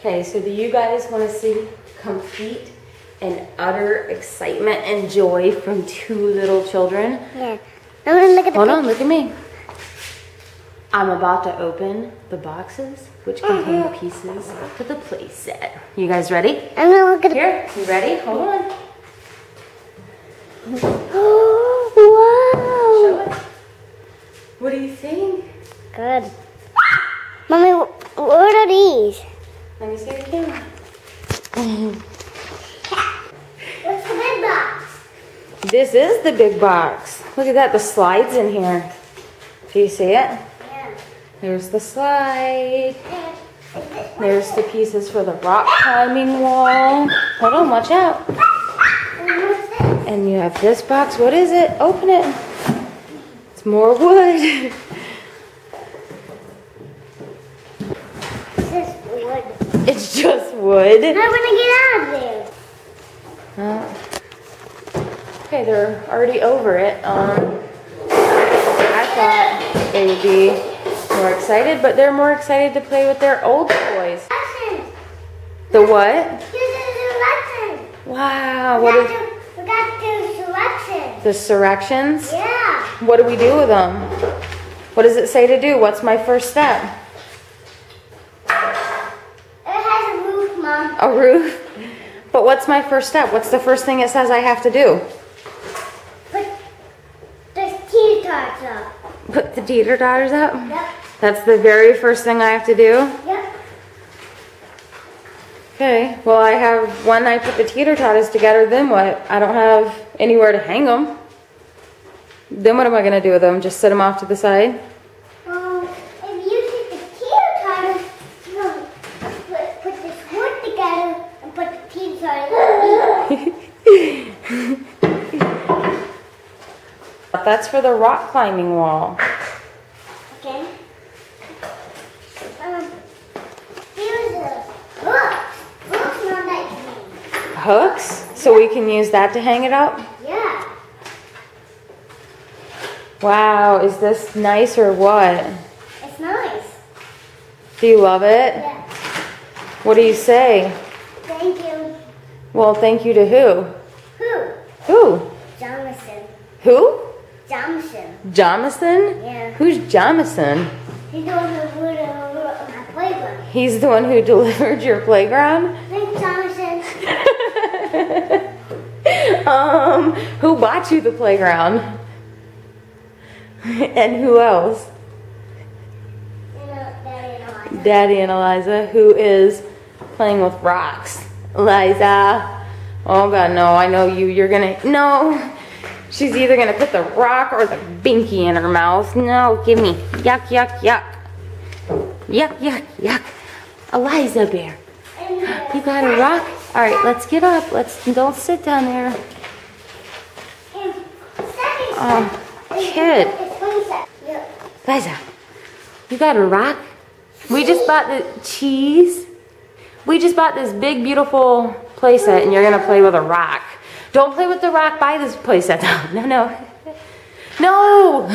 Okay, so do you guys want to see complete and utter excitement and joy from two little children? Yeah. I'm gonna look at the Hold on, look at me. I'm about to open the boxes, which oh, contain the pieces to the play set. You guys ready? I'm gonna look at Here, you ready? Hold on. Oh, Show it. What do you think? Good. Mommy, what are these? Let me see the camera. What's the big box? This is the big box. Look at that, the slides in here. Do you see it? Yeah. There's the slide. There's the pieces for the rock climbing wall. Hold on, watch out. And? And you have this box. What is it? Open it. It's more wood. This is wood. It's just wood. I'm gonna get out of there. Uh, okay, they're already over it. Um, I thought they would be more excited, but they're more excited to play with their old toys. The what? This is a lesson. Wow, We what got is to, we got to selection. the surrections? Yeah. What do we do with them? What does it say to do? What's my first step? It has a roof, Mom. A roof? But what's my first step? What's the first thing it says I have to do? Put the teeter tarts up. Put the teeter totters up? Yep. That's the very first thing I have to do? Yep. Okay, well, I have, when I put the teeter totters together, then what? I don't have anywhere to hang them. Then what am I gonna do with them? Just set them off to the side? Um, if you take the teeter totters, you know, put, put this wood together and put the teeter totters That's for the rock climbing wall. Okay. Um, here's a. Books not that. Hooks, so we can use that to hang it up? Yeah. Wow, is this nice or what? It's nice. Do you love it? Yeah. What do you say? Thank you. Well, thank you to who? Who? Who? Jamison. Who? Jamison. Yeah. Who's Jamison? He's the one who on my playground. He's the one who delivered your playground? Thanks, Jamison. um, who bought you the playground? and who else? Daddy and I. Daddy and Eliza, who is playing with rocks. Eliza. Oh god, no, I know you. You're gonna no. She's either gonna put the rock or the binky in her mouth. No, give me. Yuck, yuck, yuck. Yuck, yuck, yuck. Eliza Bear. You got a rock? Alright, let's get up. Let's don't sit down there. Oh, kid. Eliza, you got a rock? We just bought the cheese. We just bought this big, beautiful playset, and you're gonna play with a rock. Don't play with the rock by this place. playset. No, no, no.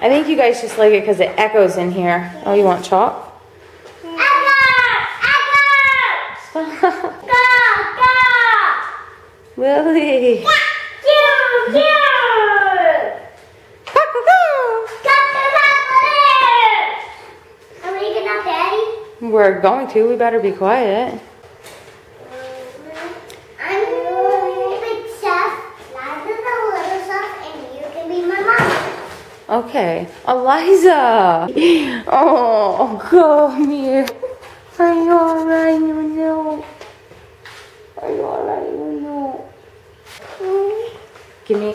I think you guys just like it because it echoes in here. Oh, you want chalk? Lily. We're going to. We better be quiet. I'm the big chef, Liza's the little chef, and you can be my mom. Okay. Eliza. Oh, come here. Are you alright, no? Are you alright, no? Give me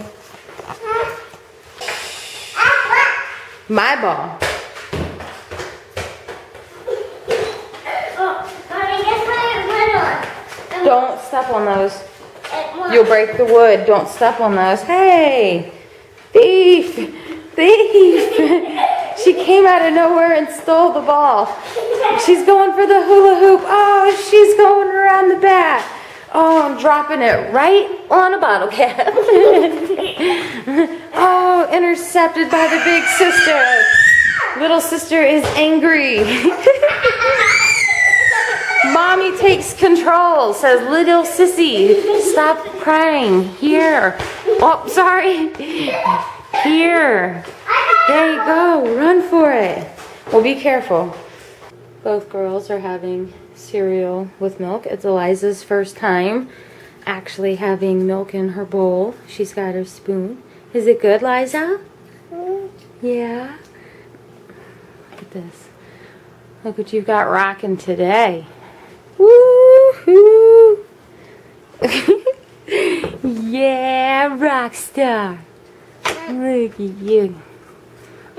ah, my ball. Oh, mommy, guess what I went on? Don't step on those. You'll break the wood. Don't step on those. Hey, thief, thief. she came out of nowhere and stole the ball. She's going for the hula hoop. Oh, she's going around the back. Oh, I'm dropping it right on a bottle cap. oh, intercepted by the big sister. Little sister is angry. Mommy takes control, says little sissy. Stop crying. Here. Oh, sorry. Here. There you go. Run for it. Well, be careful. Both girls are having cereal with milk. It's Eliza's first time actually having milk in her bowl. She's got her spoon. Is it good, Liza? Yeah. Look at this. Look what you've got rocking today. Woohoo! yeah, rock star. Look at you.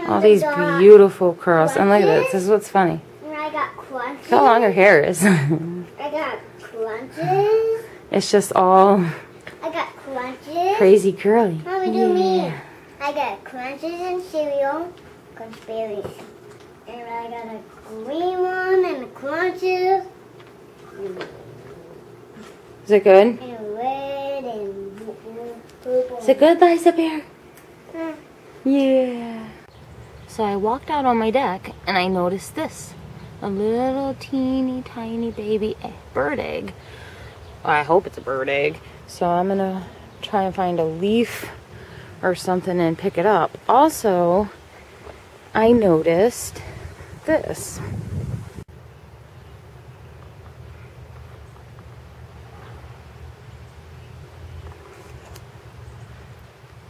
All these beautiful curls. And look at this. This is what's funny. And I got crunches. Look how long her hair is. I got crunches. it's just all I got crunches. crazy curly. Mommy, do me. I got crunches and cereal, crunch berries. And I got a green one and crunches. Mm. Is it good? And red and purple. Is it good, Liza Bear? Yeah. So I walked out on my deck and I noticed this. A little teeny tiny baby bird egg. I hope it's a bird egg. So I'm gonna try and find a leaf or something and pick it up. Also, I noticed this.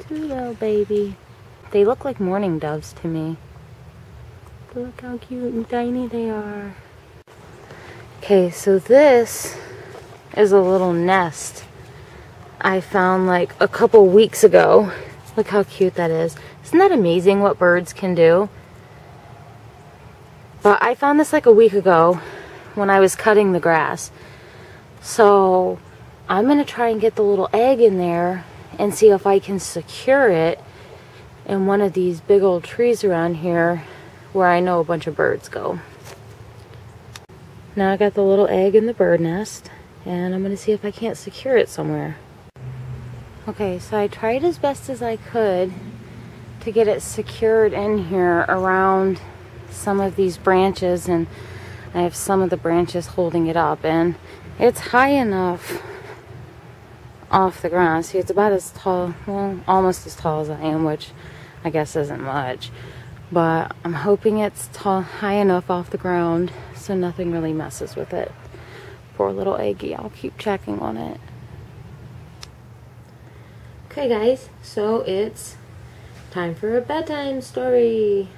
Two little baby. They look like mourning doves to me. Look how cute and tiny they are. Okay, so this is a little nest I found like a couple weeks ago. Look how cute that is. Isn't that amazing what birds can do? But I found this like a week ago when I was cutting the grass. So I'm going to try and get the little egg in there and see if I can secure it in one of these big old trees around here where I know a bunch of birds go. Now I got the little egg in the bird nest and I'm going to see if I can't secure it somewhere. Okay, so I tried as best as I could to get it secured in here around some of these branches and I have some of the branches holding it up and it's high enough off the ground. See, it's about as tall, well, almost as tall as I am, which I guess isn't much. But I'm hoping it's tall, high enough off the ground so nothing really messes with it. Poor little eggy. I'll keep checking on it. Okay, guys, so it's time for a bedtime story.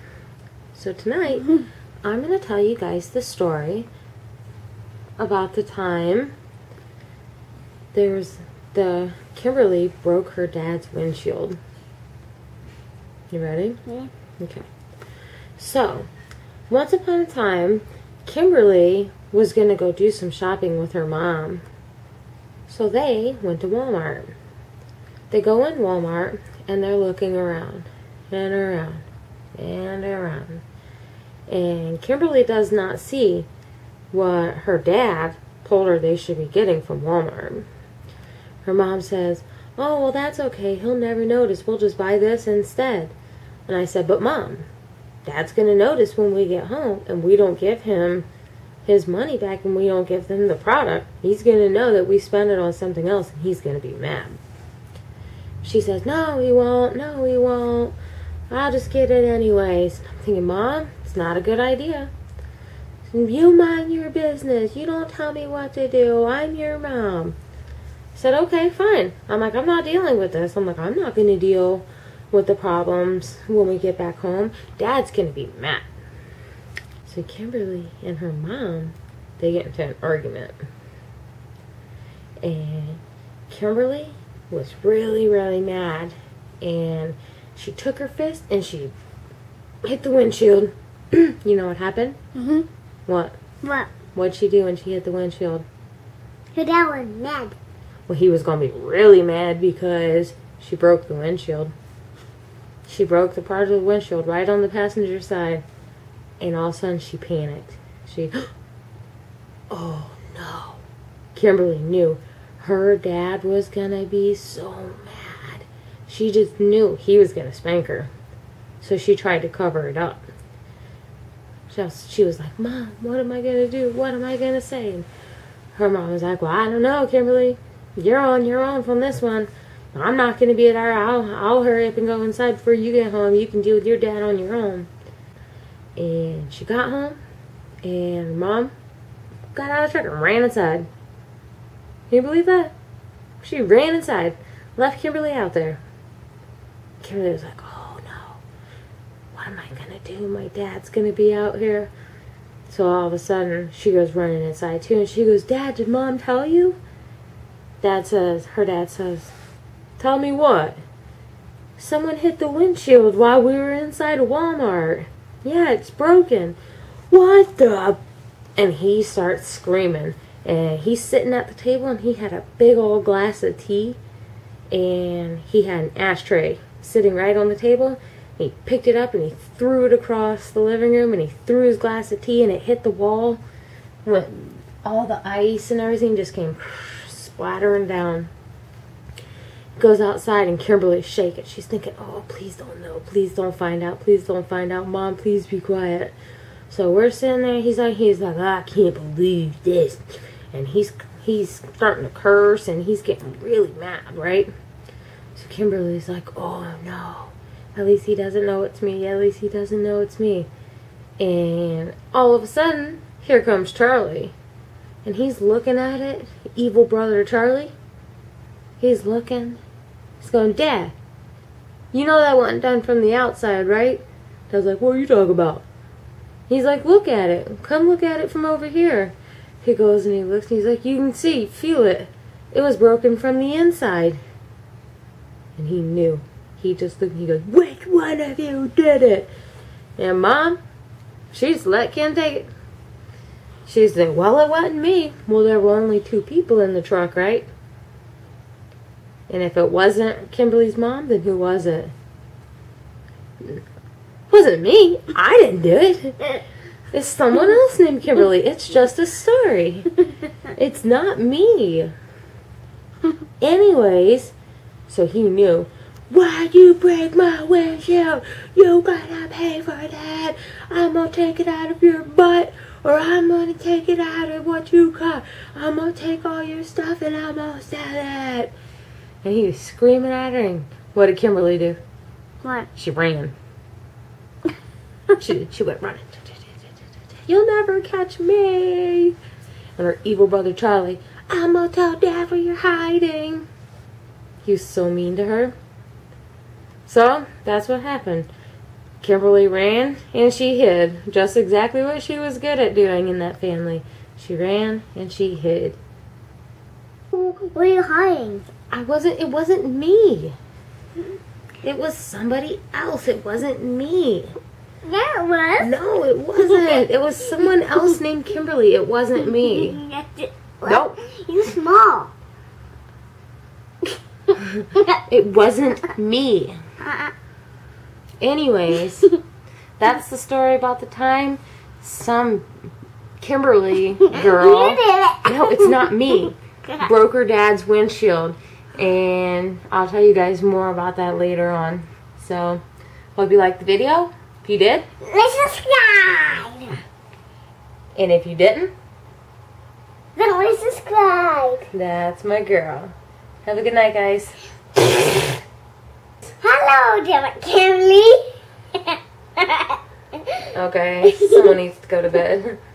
So tonight, mm-hmm. I'm going to tell you guys the story about the time there's the Kimberly broke her dad's windshield. You ready? Yeah. Okay. So, once upon a time, Kimberly was going to go do some shopping with her mom. So they went to Walmart. They go in Walmart and they're looking around and around and around. And Kimberly does not see what her dad told her they should be getting from Walmart. Her mom says, Oh, well, that's okay. He'll never notice. We'll just buy this instead. And I said, But mom, dad's going to notice when we get home and we don't give him his money back and we don't give him the product. He's going to know that we spent it on something else and he's going to be mad. She says, No, he won't. No, he won't. I'll just get it anyways. I'm thinking, Mom, it's not a good idea. You mind your business. You don't tell me what to do. I'm your mom. Said, okay, fine. I'm like, I'm not dealing with this. I'm like, I'm not going to deal with the problems when we get back home. Dad's going to be mad. So Kimberly and her mom, they get into an argument. And Kimberly was really, really mad. And she took her fist and she hit the windshield. you know what happened? Mm-hmm. What? What? What'd she do when she hit the windshield? Her dad was mad. Well, he was going to be really mad because she broke the windshield. She broke the part of the windshield right on the passenger side. And all of a sudden she panicked. She, oh no. Kimberly knew her dad was going to be so mad. she just knew he was going to spank her. So she tried to cover it up. So she was like, Mom, what am I going to do? What am I going to say? And her mom was like, Well, I don't know, Kimberly. You're on your own from this one. I'm not going to be there. I'll, I'll hurry up and go inside before you get home. You can deal with your dad on your own. And she got home, and her mom got out of the truck and ran inside. Can you believe that? She ran inside, left Kimberly out there. Kimberly was like, oh no, what am I going to do? My dad's going to be out here. So all of a sudden, she goes running inside too, and she goes, Dad, did mom tell you? Dad says, her dad says, Tell me what? Someone hit the windshield while we were inside a Walmart. Yeah, it's broken. What the? And he starts screaming. And he's sitting at the table and he had a big old glass of tea. And he had an ashtray sitting right on the table. He picked it up and he threw it across the living room and he threw his glass of tea and it hit the wall. Went all the ice and everything just came splattering down. Goes outside and Kimberly's shaking. She's thinking, oh, please don't know. Please don't find out. Please don't find out. Mom, please be quiet. So we're sitting there. He's like, he's like, I can't believe this. And he's he's starting to curse and he's getting really mad, right? So Kimberly's like, oh no. At least he doesn't know it's me. At least he doesn't know it's me. And all of a sudden, here comes Charlie. And he's looking at it. Evil brother Charlie. He's looking. He's going, Dad, you know that wasn't done from the outside, right? Dad's like, what are you talking about? He's like, look at it. Come look at it from over here. He goes and he looks and he's like, you can see, feel it. It was broken from the inside. And he knew. He just looked and he goes, which one of you did it? And mom, she's let Ken take it. She's like, well, it wasn't me. Well, there were only two people in the truck, right? And if it wasn't Kimberly's mom, then who was it? Wasn't me. I didn't do it. It's someone else named Kimberly. It's just a story. It's not me. Anyways, so he knew. Why you break my windshield? You gotta pay for that. I'm gonna take it out of your butt, or I'm gonna take it out of what you got. I'm gonna take all your stuff and I'm gonna sell it. And he was screaming at her, and what did Kimberly do? What? She ran. she, she went running. You'll never catch me. And her evil brother Charlie, I'm gonna tell Dad where you're hiding. He was so mean to her. So, that's what happened. Kimberly ran and she hid. Just exactly what she was good at doing in that family. She ran and she hid. Where are you hiding? I wasn't, it wasn't me. It was somebody else. It wasn't me. Yeah, it was. No, it wasn't. It was someone else named Kimberly. It wasn't me. Nope. You small. It wasn't me. Uh-uh. Anyways, that's the story about the time some Kimberly girl. You did it. No, it's not me. Broke her dad's windshield. And I'll tell you guys more about that later on. So, hope you liked the video. If you did, Let's subscribe. and if you didn't, Then let's subscribe. that's my girl. Have a good night, guys. Hello, Gemma Kimberly. Okay, someone needs to go to bed.